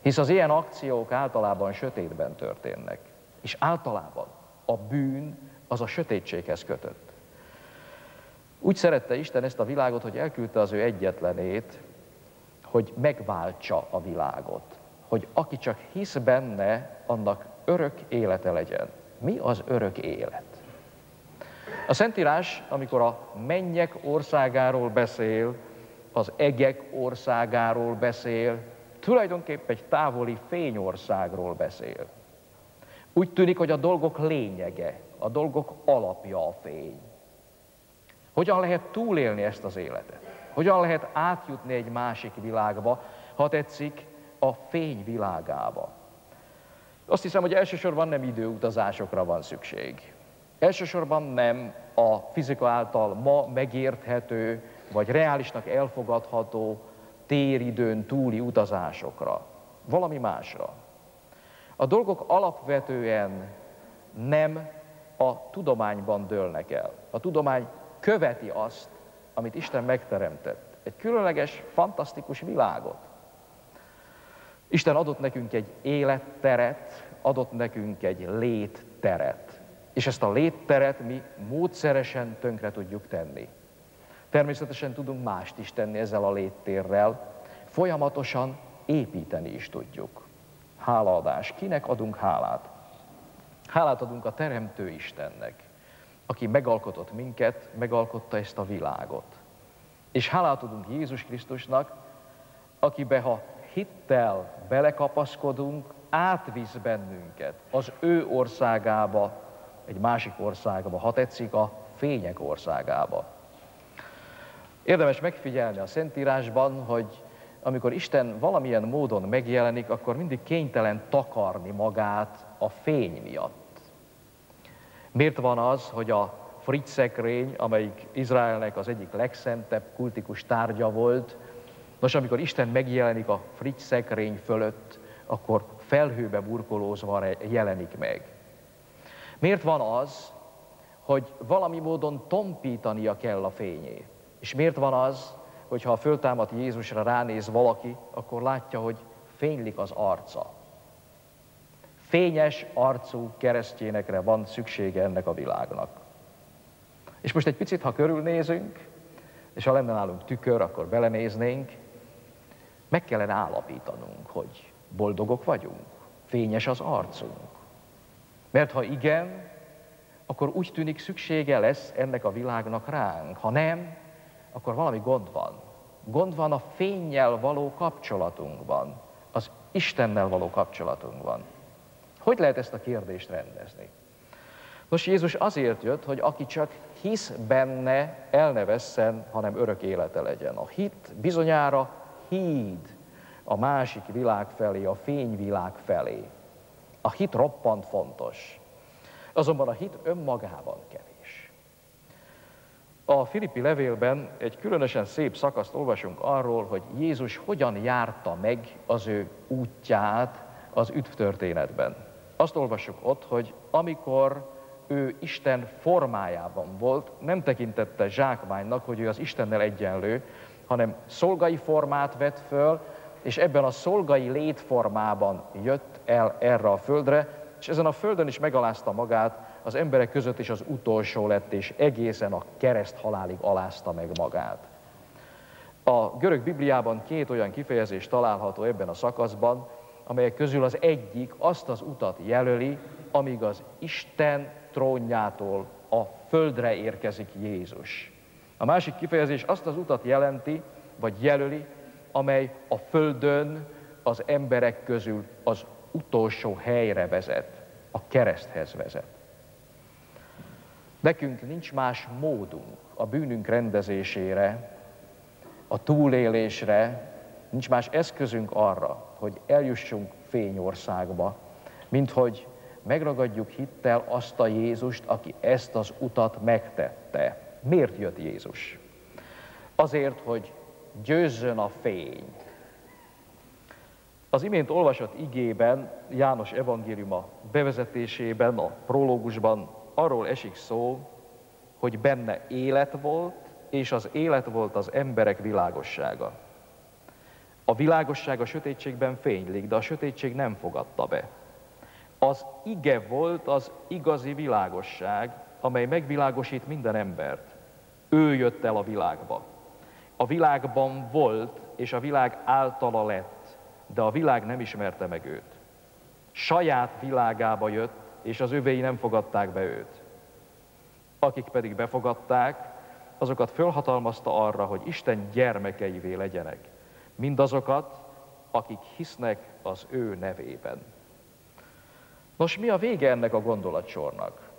Speaker 2: Hisz az ilyen akciók általában sötétben történnek. És általában a bűn az a sötétséghez kötött. Úgy szerette Isten ezt a világot, hogy elküldte az ő egyetlenét, hogy megváltsa a világot. Hogy aki csak hisz benne, annak örök élete legyen. Mi az örök élet? A Szentírás, amikor a mennyek országáról beszél, az egek országáról beszél, tulajdonképpen egy távoli fényországról beszél. Úgy tűnik, hogy a dolgok lényege, a dolgok alapja a fény. Hogyan lehet túlélni ezt az életet? Hogyan lehet átjutni egy másik világba, ha tetszik, a fény világába? Azt hiszem, hogy elsősorban nem időutazásokra van szükség. Elsősorban nem a fizika által ma megérthető, vagy reálisnak elfogadható téridőn túli utazásokra, valami másra. A dolgok alapvetően nem a tudományban dőlnek el. A tudomány követi azt, amit Isten megteremtett. Egy különleges, fantasztikus világot. Isten adott nekünk egy életteret, adott nekünk egy létteret. És ezt a létteret mi módszeresen tönkre tudjuk tenni. Természetesen tudunk mást is tenni ezzel a léttérrel, folyamatosan építeni is tudjuk. Hálaadás. Kinek adunk hálát? Hálát adunk a Teremtő Istennek, aki megalkotott minket, megalkotta ezt a világot. És hálát adunk Jézus Krisztusnak, akibe ha hittel belekapaszkodunk, átvisz bennünket az ő országába, egy másik országba, ha tetszik, a fények országába. Érdemes megfigyelni a Szentírásban, hogy amikor Isten valamilyen módon megjelenik, akkor mindig kénytelen takarni magát a fény miatt. Miért van az, hogy a Fritz szekrény, amelyik Izraelnek az egyik legszentebb kultikus tárgya volt, nos, amikor Isten megjelenik a Fritz szekrény fölött, akkor felhőbe burkolózva jelenik meg. Miért van az, hogy valami módon tompítania kell a fényét? És miért van az, hogy ha a föltámadt Jézusra ránéz valaki, akkor látja, hogy fénylik az arca. Fényes arcú keresztjénekre van szüksége ennek a világnak. És most egy picit, ha körülnézünk, és ha lenne nálunk tükör, akkor belenéznénk, meg kellene állapítanunk, hogy boldogok vagyunk, fényes az arcunk. Mert ha igen, akkor úgy tűnik szüksége lesz ennek a világnak ránk. Ha nem, akkor valami gond van. Gond van a fényjel való kapcsolatunkban, az Istennel való kapcsolatunkban. Hogy lehet ezt a kérdést rendezni? Nos, Jézus azért jött, hogy aki csak hisz benne, el ne vesszen, hanem örök élete legyen. A hit bizonyára híd a másik világ felé, a fényvilág felé. A hit roppant fontos. Azonban a hit önmagában kevés. A Filippi levélben egy különösen szép szakaszt olvasunk arról, hogy Jézus hogyan járta meg az ő útját az üdvtörténetben. Azt olvassuk ott, hogy amikor ő Isten formájában volt, nem tekintette zsákmánynak, hogy ő az Istennel egyenlő, hanem szolgai formát vett föl, és ebben a szolgai létformában jött el erre a földre, és ezen a földön is megalázta magát, az emberek között is az utolsó lett, és egészen a kereszt halálig alázta meg magát. A görög Bibliában két olyan kifejezés található ebben a szakaszban, amelyek közül az egyik azt az utat jelöli, amíg az Isten trónjától a földre érkezik Jézus. A másik kifejezés azt az utat jelenti, vagy jelöli, amely a földön az emberek közül az utolsó helyre vezet, a kereszthez vezet. Nekünk nincs más módunk a bűnünk rendezésére, a túlélésre, nincs más eszközünk arra, hogy eljussunk fényországba, mint hogy megragadjuk hittel azt a Jézust, aki ezt az utat megtette. Miért jött Jézus? Azért, hogy győzzön a fény. Az imént olvasott igében, János evangéliuma bevezetésében, a prológusban arról esik szó, hogy benne élet volt, és az élet volt az emberek világossága. A világosság a sötétségben fénylik, de a sötétség nem fogadta be. Az ige volt az igazi világosság, amely megvilágosít minden embert. Ő jött el a világba. A világban volt, és a világ általa lett, de a világ nem ismerte meg őt. Saját világába jött, és az övéi nem fogadták be őt. Akik pedig befogadták, azokat fölhatalmazta arra, hogy Isten gyermekeivé legyenek. Mindazokat, akik hisznek az ő nevében. Nos, mi a vége ennek a gondolatsornak?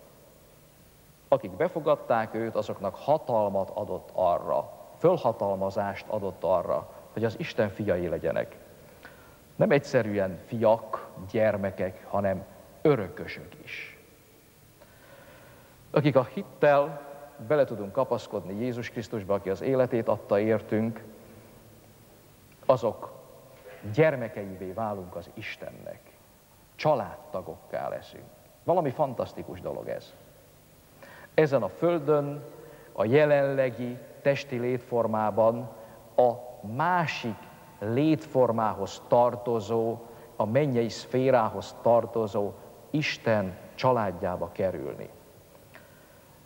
Speaker 2: Akik befogadták őt, azoknak hatalmat adott arra, fölhatalmazást adott arra, hogy az Isten fiai legyenek. Nem egyszerűen fiak, gyermekek, hanem örökösök is. Akik a hittel bele tudunk kapaszkodni Jézus Krisztusba, aki az életét adta értünk, azok gyermekeivé válunk az Istennek. Családtagokká leszünk. Valami fantasztikus dolog ez. Ezen a földön, a jelenlegi testi létformában a másik létformához tartozó, a mennyei szférához tartozó Isten családjába kerülni.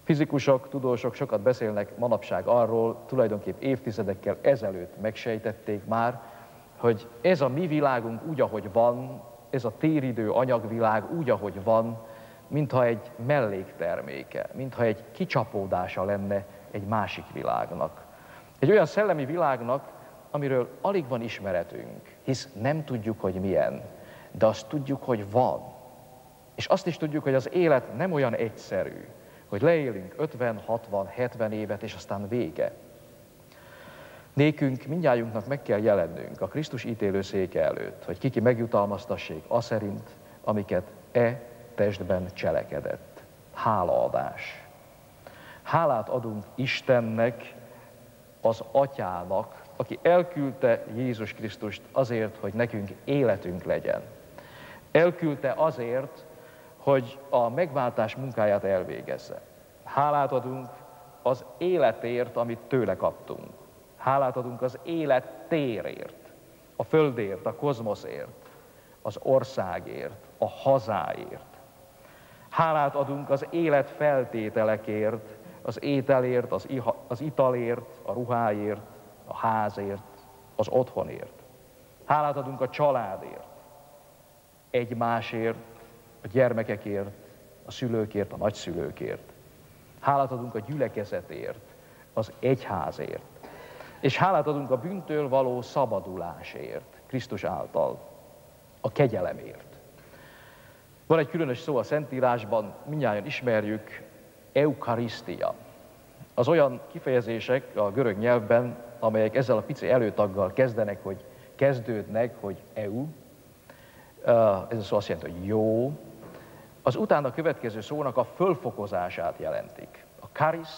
Speaker 2: Fizikusok, tudósok sokat beszélnek manapság arról, tulajdonképp évtizedekkel ezelőtt megsejtették már, hogy ez a mi világunk úgy, ahogy van, ez a téridő anyagvilág úgy, ahogy van, mintha egy mellékterméke, mintha egy kicsapódása lenne egy másik világnak. Egy olyan szellemi világnak, amiről alig van ismeretünk, hisz nem tudjuk, hogy milyen, de azt tudjuk, hogy van. És azt is tudjuk, hogy az élet nem olyan egyszerű, hogy leélünk 50, 60, 70 évet, és aztán vége. Nékünk, mindjájunknak meg kell jelennünk a Krisztus ítélőszéke előtt, hogy kiki megjutalmaztassék a szerint, amiket e testben cselekedett. Hálaadás. Hálát adunk Istennek, az Atyának, aki elküldte Jézus Krisztust azért, hogy nekünk életünk legyen. Elküldte azért, hogy a megváltás munkáját elvégezze. Hálát adunk az életért, amit tőle kaptunk. Hálát adunk az élet térért, a földért, a kozmoszért, az országért, a hazáért. Hálát adunk az élet feltételekért, az ételért, az, iha, az italért, a ruháért, a házért, az otthonért. Hálát adunk a családért, egymásért, a gyermekekért, a szülőkért, a nagyszülőkért. Hálát adunk a gyülekezetért, az egyházért. És hálát adunk a bűntől való szabadulásért, Krisztus által, a kegyelemért. Van egy különös szó a Szentírásban, mindjárt ismerjük, eukarisztia. Az olyan kifejezések a görög nyelvben, amelyek ezzel a pici előtaggal kezdenek, hogy kezdődnek, hogy eu, ez a szó azt jelenti, hogy jó, az utána következő szónak a fölfokozását jelentik. A karis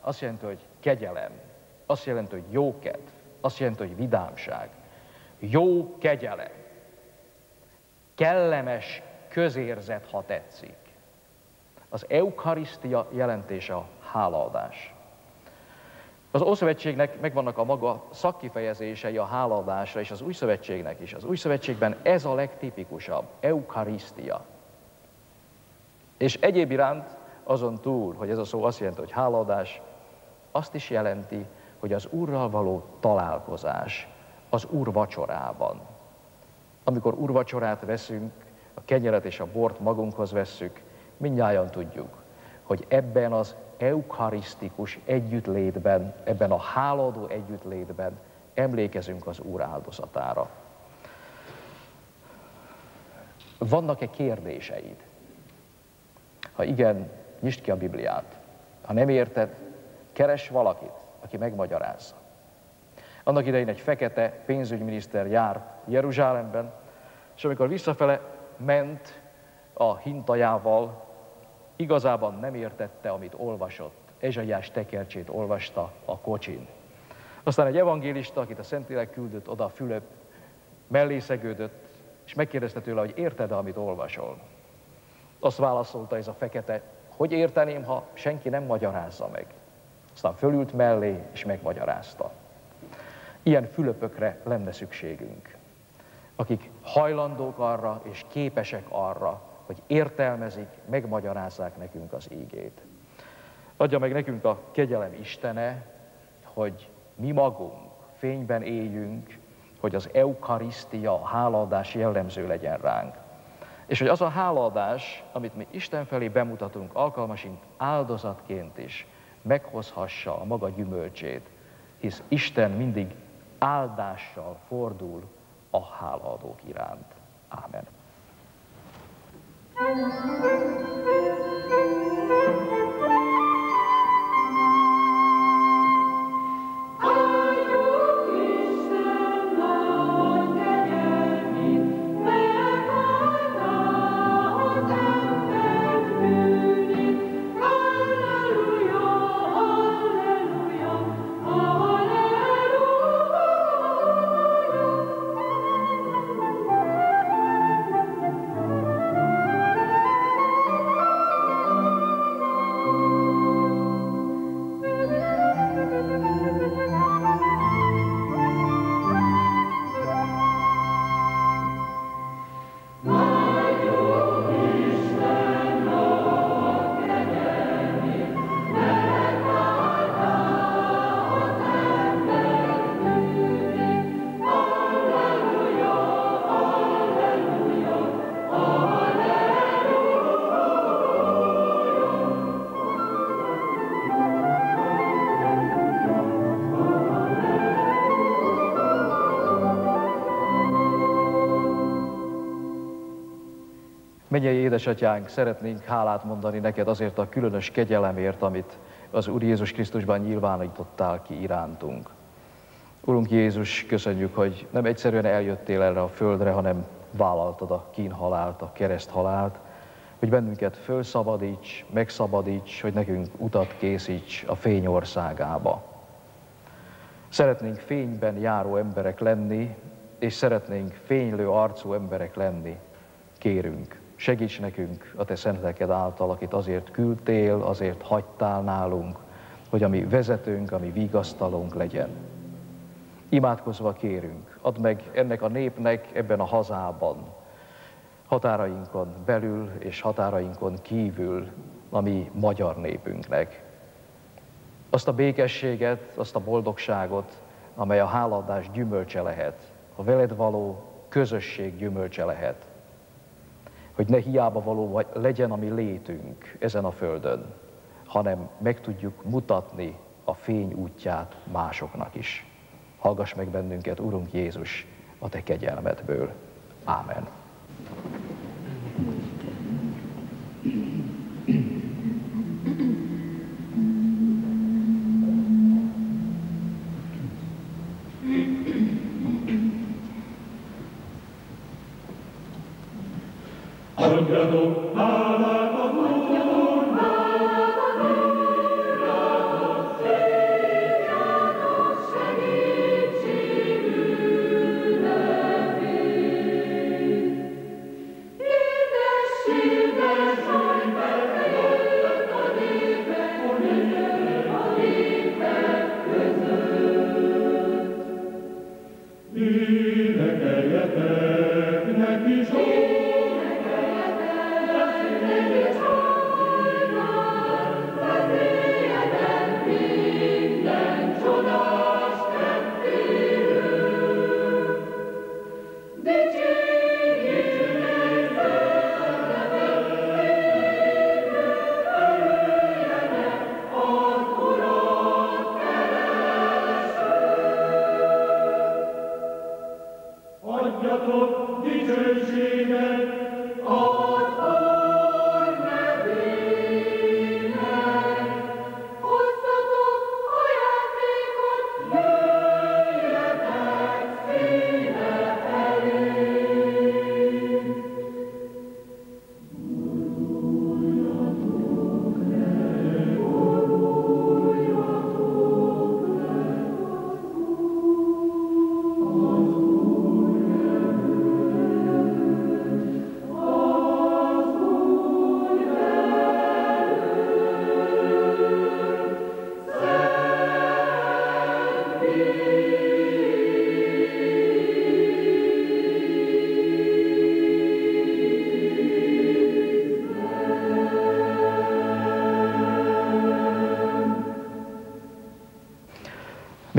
Speaker 2: azt jelenti, hogy kegyelem, azt jelenti, hogy jókedv, azt jelenti, hogy vidámság. Jó kegyelem, kellemes közérzet, ha tetszik. Az eukarisztia jelentése a hálaadás. Az Ószövetségnek megvannak a maga szakkifejezései a hálaadásra, és az Új Szövetségnek is. Az Új Szövetségben ez a legtipikusabb, eukarisztia. És egyéb iránt azon túl, hogy ez a szó azt jelenti, hogy hálaadás, azt is jelenti, hogy az Úrral való találkozás az Úr vacsorában. Amikor úrvacsorát veszünk, a kenyeret és a bort magunkhoz vesszük, mindnyájan tudjuk, hogy ebben az eukarisztikus együttlétben, ebben a háladó együttlétben emlékezünk az Úr áldozatára. Vannak-e kérdéseid? Ha igen, nyisd ki a Bibliát. Ha nem érted, keres valakit, aki megmagyarázza. Annak idején egy fekete pénzügyminiszter járt Jeruzsálemben, és amikor visszafele ment a hintajával, igazában nem értette, amit olvasott. Ezsaiás tekercsét olvasta a kocsin. Aztán egy evangélista, akit a Szentlélek küldött oda Fülöp, mellé szegődött, és megkérdezte tőle, hogy érted-e, amit olvasol. Azt válaszolta ez a fekete, hogy érteném, ha senki nem magyarázza meg. Aztán fölült mellé, és megmagyarázta. Ilyen fülöpökre lenne szükségünk, akik hajlandók arra és képesek arra, hogy értelmezik, megmagyarázzák nekünk az ígét. Adja meg nekünk a kegyelem Istene, hogy mi magunk fényben éljünk, hogy az eukarisztia, a hálaadás jellemző legyen ránk. És hogy az a hálaadás, amit mi Isten felé bemutatunk alkalmasint áldozatként is, meghozhassa a maga gyümölcsét, hisz Isten mindig áldással fordul a hálaadók iránt. Ámen. Mennyei édesatyánk, szeretnénk hálát mondani neked azért a különös kegyelemért, amit az Úr Jézus Krisztusban nyilvánítottál ki irántunk. Urunk Jézus, köszönjük, hogy nem egyszerűen eljöttél erre a földre, hanem vállaltad a kínhalált, a kereszthalált, hogy bennünket fölszabadíts, megszabadíts, hogy nekünk utat készíts a fény országába. Szeretnénk fényben járó emberek lenni, és szeretnénk fénylő arcú emberek lenni. Kérünk, Segíts nekünk a Te szentleked által, akit azért küldtél, azért hagytál nálunk, hogy a mi vezetőnk, a mi vigasztalónk legyen. Imádkozva kérünk, add meg ennek a népnek ebben a hazában, határainkon belül és határainkon kívül, a mi magyar népünknek. Azt a békességet, azt a boldogságot, amely a háladás gyümölcse lehet, a veled való közösség gyümölcse lehet hogy ne hiába való legyen a mi létünk ezen a földön, hanem meg tudjuk mutatni a fény útját másoknak is. Hallgass meg bennünket, Urunk Jézus, a Te kegyelmedből. Ámen.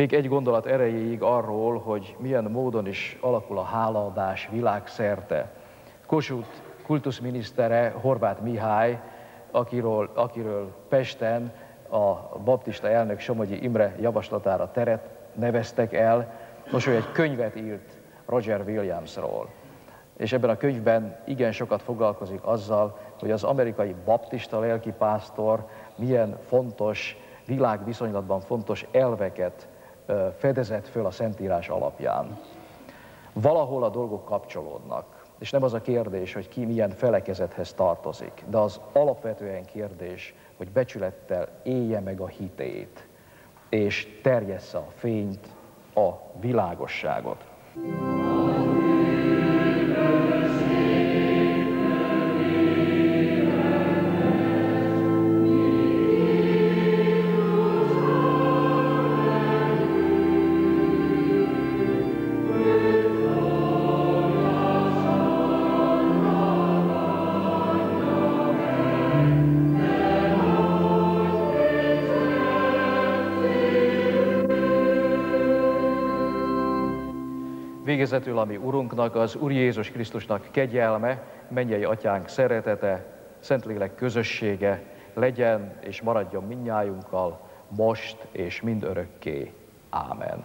Speaker 2: Még egy gondolat erejéig arról, hogy milyen módon is alakul a hálaadás világszerte. Kossuth kultuszminisztere Horváth Mihály, akiről, akiről Pesten a baptista elnök Somogyi Imre javaslatára teret neveztek el. Nos, ő egy könyvet írt Roger Williamsról. És ebben a könyvben igen sokat foglalkozik azzal, hogy az amerikai baptista lelkipásztor milyen fontos, világviszonylatban fontos elveket fedezett föl a Szentírás alapján. Valahol a dolgok kapcsolódnak, és nem az a kérdés, hogy ki milyen felekezethez tartozik, de az alapvetően kérdés, hogy becsülettel élje meg a hitét, és terjessze a fényt, a világosságot. Végezetül, ami Urunknak, az Úr Jézus Krisztusnak kegyelme, mennyei atyánk szeretete, Szentlélek közössége legyen és maradjon minnyájunkkal, most és mindörökké. Ámen.